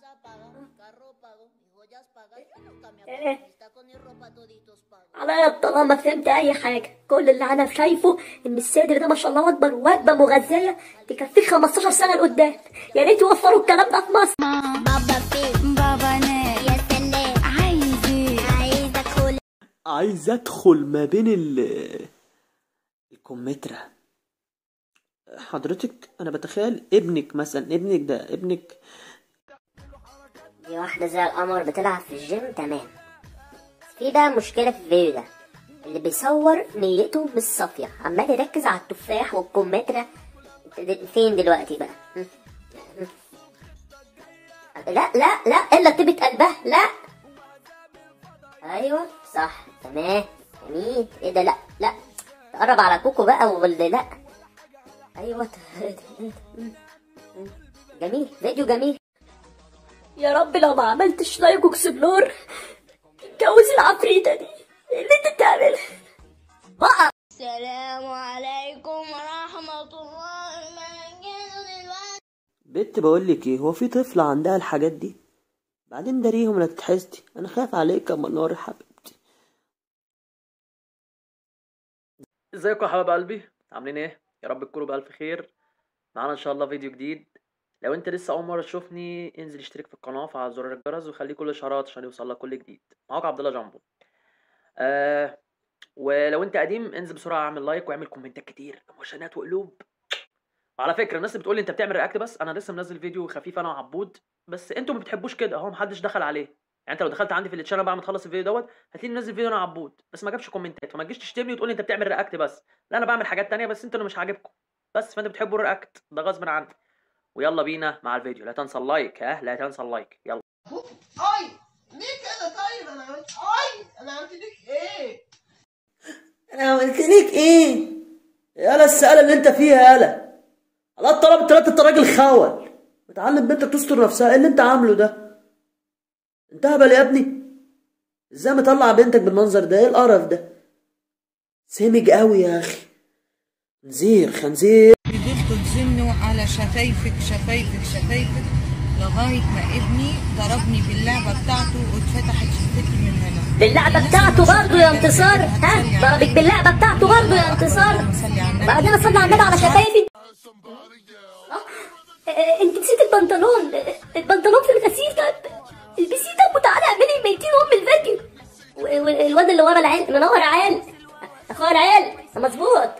casa paga, mi carro pago, mis joyas pagas. Yo nunca me إيه. acuerdo. Está con mi ropa toditos pagos. عليا طالما فهمت أي حاجة كل اللي أنا شايفه إن الصدر ده ما شاء الله أكبر وجبه مغذية تكفيك 15 سنة لقدام يا ريت يوفروا الكلام ده في مصر بابا فين بابا نام يا سلام عايزة عايز ادخل عايز أدخل ما بين ال الكمثرى حضرتك أنا بتخيل ابنك مثلا ابنك ده ابنك دي واحدة زي القمر بتلعب في الجيم تمام. في بقى مشكلة في الفيديو ده اللي بيصور نيته مش صافيه عمال يركز على التفاح والكمثرى. فين دلوقتي بقى? لا لا لا إلا طيبة قلبها لا. أيوه صح تمام جميل. إيه ده؟ لا لا. تقرب على كوكو بقى ولا لا. أيوه. جميل فيديو جميل. يا رب لو ما عملتش like explore اتجوز العفريتة دي اللي انت بتعمله بقى السلام عليكم ورحمة الله وبركاته. بنت بقول لك إيه هو في طفله عندها الحاجات دي؟ بعدين داريهم لا تتحسدي أنا خايف عليك يا منار يا حبيبتي. إزيكم يا حبايب قلبي؟ عاملين إيه؟ يا رب تكونوا بألف خير. معانا إن شاء الله فيديو جديد. لو أنت لسه أول مرة تشوفني انزل اشترك في القناة وفعل زرار الجرس وخلي كل الاشعارات عشان يوصل لك كل جديد. معاك عبد الله جامبو. آه ولو أنت قديم انزل بسرعة اعمل like واعمل كومنتات كتير إيموشنات وقلوب. وعلى فكرة الناس بتقول لي أنت بتعمل react بس أنا لسه منزل فيديو خفيف أنا وعبود بس أنتوا ما بتحبوش كده أهو محدش دخل عليه. يعني أنت لو دخلت عندي في ال channel بعد ما تخلص الفيديو دوت هتلاقيني منزل فيديو أنا وعبود بس ما جابش كومنتات فما تجيش تشتمني وتقول لي أنت بتعمل react بس. لا أنا بعمل حاجات تانية بس أنتوا مش عاجبكم. بس فأنت بتحبوا ال react ده غصب عني ويلا بينا مع الفيديو. لا تنسى ال like ها؟ لا تنسى ال like. يلا. اي ليه كده؟ طيب أنا عملت اي أنا عملت لك إيه؟ أنا قلت لك إيه؟ يالا السؤال اللي أنت فيها يالا الله طلب طلبت أنت راجل خول متعلم بنتك تستر نفسها. إيه اللي أنت عامله ده؟ انت هبل يا ابني. إزاي مطلع بنتك بالمنظر ده؟ إيه القرف ده؟ سمج قوي يا أخي. خنزير خنزير. تزنوا على شفايفك شفايفك شفايفك لغاية ما ابني ضربني باللعبة بتاعته واتفتحت شفتي من هنا باللعبة بتاعته برضه يا انتصار ها ضربك باللعبة بتاعته برضه يا انتصار صلي بعدين اصلي على النبي على شفايفي آه، آه، انت نسيت البنطلون آه، البنطلون في الغسيل طيب البسيه طب وتعالى اعملي ميتين ام الفيديو والواد اللي ورا العيال منور عيال اخويا العيال مظبوط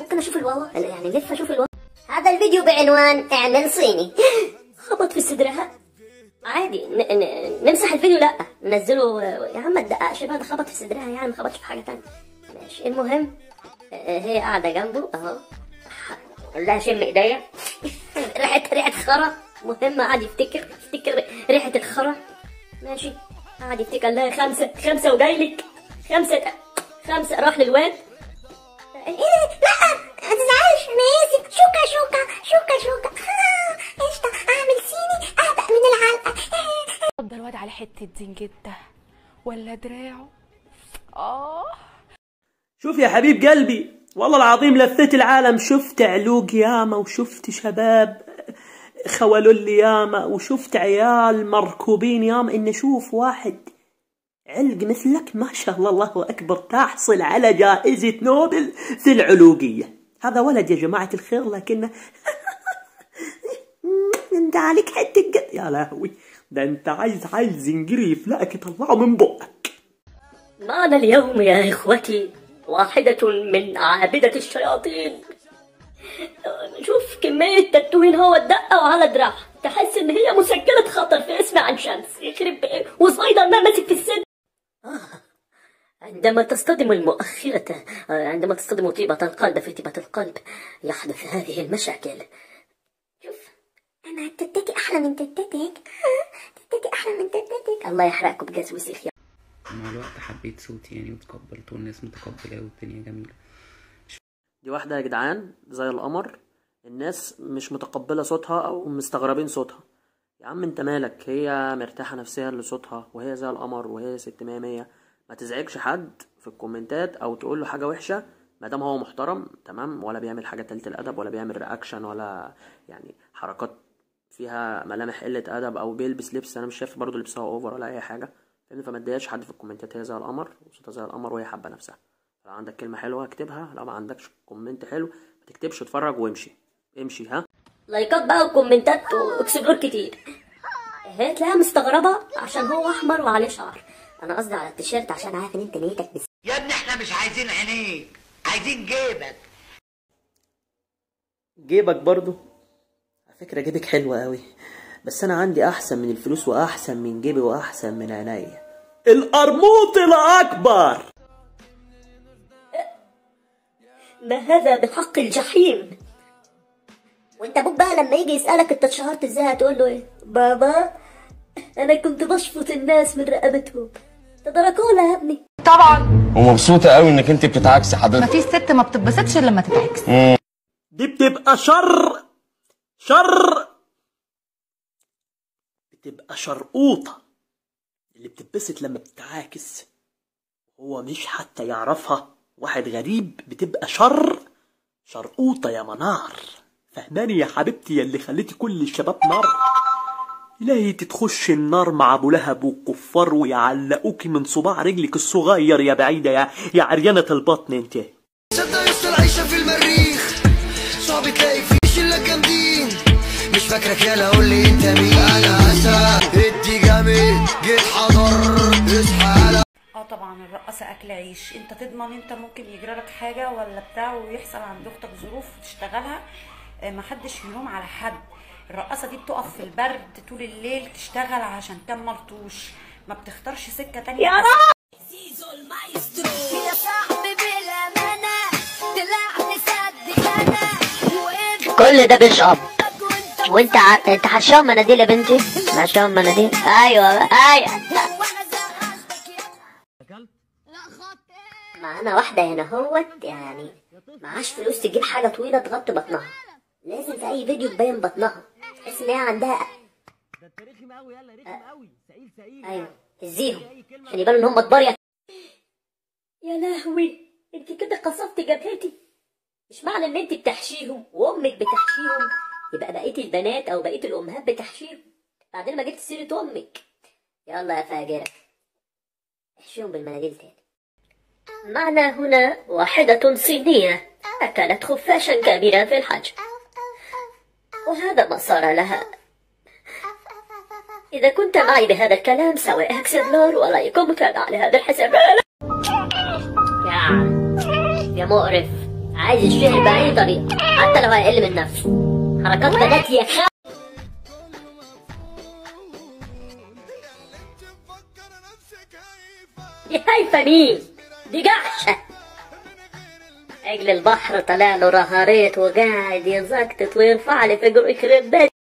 ممكن أشوف الواوا يعني لسه أشوف الواوا هذا الفيديو بعنوان اعمل صيني. خبط في صدرها. عادي نمسح الفيديو. لا ننزله. يا عم ما تدققش بقى ده خبط في صدرها. يعني ما خبطش في حاجة تانية. ماشي. المهم آه، هي قاعدة جنبه أهو. لها شم إيديا. ريحه ريحة خرا. مهم قعد يفتكر يفتكر ريحة الخرا. ماشي. قعد يفتكر لها خمسه خمسة وجايلك خمسه خمسة راح للواد. إيه؟ لا! ما تزعلش أنا اسف شوكة شوكة شوكة. شوكه قشطة. أعمل سيني اهبق من العلقة. واد على حتة زنجتة. ولا دراعه؟ آه. شوف يا حبيب قلبي والله العظيم لفيت العالم. شفت علوق ياما وشفت شباب خولوا ياما وشفت عيال مركوبين ياما. إن أشوف واحد علق مثلك ما شاء الله الله أكبر تحصل على جائزة نوبل في العلوقية. هذا ولد يا جماعة الخير لكنه انت عليك حتة قد- يا لهوي ده أنت عايز عايز زنجري يفلقك يطلعه من بقك. معنا اليوم يا إخوتي؟ واحدة من عابدة الشياطين. شوف كمية تاتوين هو الدقة وعلى دراعها تحس إن هي مسجلة خطر في اسم عن شمس. يخرب وسبايدر مان ماسك في السن. آه. عندما تصطدم المؤخرة آه، عندما تصطدم طيبة القلب في طيبة القلب يحدث هذه المشاكل. شوف. أنا تتتي أحلى من تتتك تتتي أحلى من تتتك الله يحرقكم بجاز وسيخ. يا مع الوقت حبيت صوتي يعني وتقبلته والناس متقبلاه والدنيا جميلة. دي واحدة يا جدعان زي القمر. الناس مش متقبلة صوتها أو مستغربين صوتها. يا عم أنت مالك؟ هي مرتاحة نفسيا لصوتها وهي زي القمر وهي ست مية مية. ما تزعجش حد في الكومنتات أو تقول له حاجة وحشة ما دام هو محترم تمام؟ ولا بيعمل حاجة قلة الأدب ولا بيعمل reaction ولا يعني حركات فيها ملامح قلة أدب أو بيلبس لبس أنا مش شايف برضه لبسها over ولا حاجة. فاهمني؟ فما تضايقش حد في الكومنتات هي زي القمر وصوتها زي القمر وهي حابة نفسها. لو عندك كلمة حلوة اكتبها لو ما عندكش comment حلو ما تكتبش اتفرج وامشي. امشي ها؟ لايكات بقى وكومنتات و explore كتير. هي تلاقيها مستغربة عشان هو أحمر وعليه شعر. أنا قصدي على التيشيرت عشان عارف إن أنت نيتك بس. يا ابني إحنا مش عايزين عينيك عايزين جيبك. جيبك برضو؟ على فكرة جيبك حلو قوي بس أنا عندي أحسن من الفلوس وأحسن من جيبي وأحسن من عينيا. القرموط الأكبر! ما هذا بحق الجحيم؟ وأنت أبوك بقى لما يجي يسألك أنت اتشهرت إزاي هتقول له إيه؟ بابا أنا كنت بشفط الناس من رقبتهم. تدركونا يا ابني. ومبسوطة قوي إنك أنت بتتعكسي حضرتك. مفيش ست ما بتتبسطش إلا لما تتعكس. دي بتبقى شر. شر. بتبقى شرقوطة. اللي بتتبسط لما بتتعاكس. هو مش حتى يعرفها. واحد غريب بتبقى شر. شرقوطة يا منار. فهماني يا حبيبتي يا اللي خليتي كل الشباب نار؟ إلهي تتخش النار مع أبو لهب والكفار ويعلقوكي من صباع رجلك الصغير يا بعيدة يا يا عريانة البطن أنت. صدق يسطا عايشة في المريخ. صعب تلاقي في شلة جامدين مش فاكرك يالا قول لي أنت مين. أنا اسد ادي جامد جيت حضر. اصحى على آه طبعا الرقاصة أكل عيش. أنت تضمن أنت ممكن يجرى لك حاجة ولا بتاع ويحصل عند أختك ظروف تشتغلها. آه، محدش يلوم على حد. الرقاصة دي بتقف في البرد طول الليل تشتغل عشان كام ملطوش. ما بتختارش سكة تانية. يا بس. يا صاحبي بالامانه طلعني صدق أنا وانت كل ده بيشقب. وانت ع... انت حشام مناديل يا بنتي؟ حشام مناديل أيوه أيوه. معانا واحدة هنا هوت يعني. معاش فلوس تجيب حاجة طويلة تغطي بطنها. لازم في أي فيديو تبين بطنها. تحس إن هي عندها أيوه هزيهم عشان يبانوا إن هم ضبارية يا لهوي انت كده قصفت جبهتي. مش معنى إن انت بتحشيهم وأمك بتحشيهم. يبقى بقية البنات أو بقية الأمهات بتحشيهم. بعدين ما جبت سيرة أمك. يلا يا فاجرة. احشيهم بالمناديل تاني. معنا هنا واحدة صينية أكلت خفاشا كبيرا في الحجم. وهذا ما صار لها. إذا كنت معي بهذا الكلام سوي explore و like ومتابعة لهذا الحساب. يا يا مقرف. عايز الشهر بأي طريقة. حتى لو هيقل من نفسه حركات بنات يا. دي هايفة مين؟ دي جحشة عجل البحر طلع له رهاريت وقاعد يزقطط ويرفع لي في بيت